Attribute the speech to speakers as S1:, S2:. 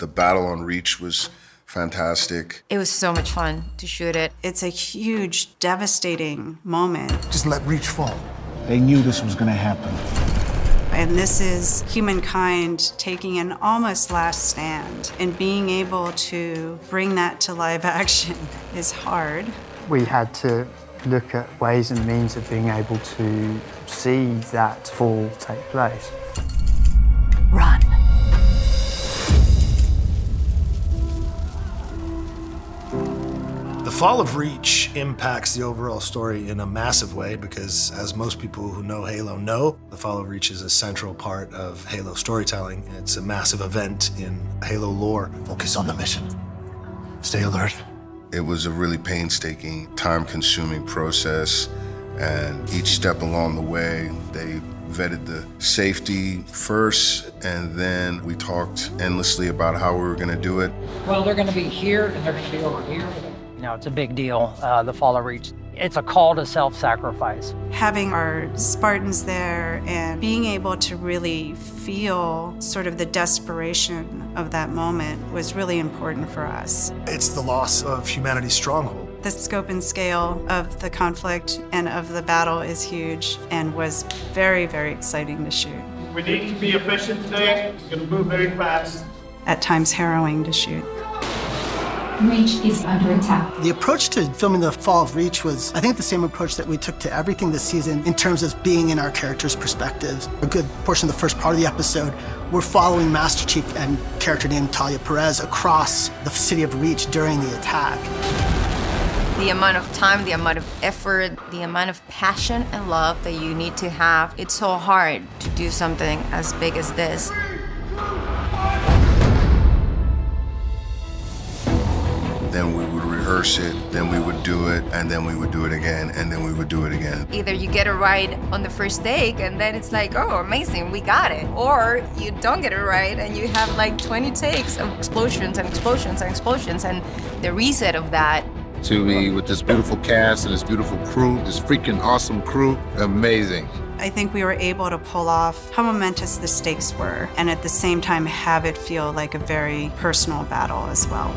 S1: The battle on Reach was fantastic.
S2: It was so much fun to shoot it.
S3: It's a huge, devastating moment.
S4: Just let Reach fall.
S5: They knew this was gonna happen.
S3: And this is humankind taking an almost last stand. And being able to bring that to live action is hard.
S6: We had to look at ways and means of being able to see that fall take place.
S4: Fall of Reach impacts the overall story in a massive way because, as most people who know Halo know, the fall of Reach is a central part of Halo storytelling. It's a massive event in Halo lore.
S7: Focus on the mission. Stay alert.
S1: It was a really painstaking, time consuming process, and each step along the way, they vetted the safety first, and then we talked endlessly about how we were going to do it.
S8: Well, they're going to be here and they're going to be over here. You know, it's a big deal, uh, the fall of Reach. It's a call to self sacrifice.
S3: Having our Spartans there and being able to really feel sort of the desperation of that moment was really important for us.
S4: It's the loss of humanity's stronghold.
S3: The scope and scale of the conflict and of the battle is huge and was very, very exciting to shoot.
S9: We need to be efficient today. It's going to move very fast.
S3: At times harrowing to shoot.
S10: Reach is under attack.
S11: The approach to filming the fall of Reach was, I think, the same approach that we took to everything this season in terms of being in our characters' perspectives. A good portion of the first part of the episode, we're following Master Chief and character named Talia Perez across the city of Reach during the attack.
S2: The amount of time, the amount of effort, the amount of passion and love that you need to have. It's so hard to do something as big as this.
S1: Then we would rehearse it, then we would do it, and then we would do it again, and then we would do it again.
S2: Either you get it right on the first take, and then it's like, oh, amazing, we got it. Or you don't get it right, and you have like 20 takes of explosions and explosions and explosions, and the reset of that
S12: to be with this beautiful cast and this beautiful crew, this freaking awesome crew. Amazing.
S3: I think we were able to pull off how momentous the stakes were and at the same time have it feel like a very personal battle as well.